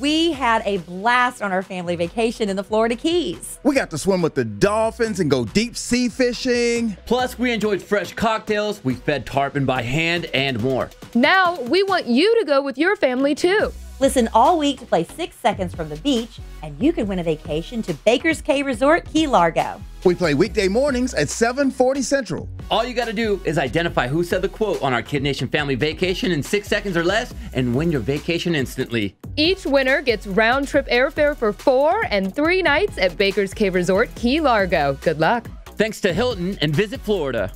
We had a blast on our family vacation in the Florida Keys. We got to swim with the dolphins and go deep sea fishing. Plus, we enjoyed fresh cocktails, we fed tarpon by hand, and more. Now, we want you to go with your family too. Listen all week to play six seconds from the beach, and you can win a vacation to Baker's Cay Resort, Key Largo. We play weekday mornings at 7:40 Central. All you got to do is identify who said the quote on our Kidd Nation family vacation in six seconds or less and win your vacation instantly. Each winner gets round trip airfare for four and three nights at Baker's Cay Resort, Key Largo. Good luck. Thanks to Hilton and Visit Florida.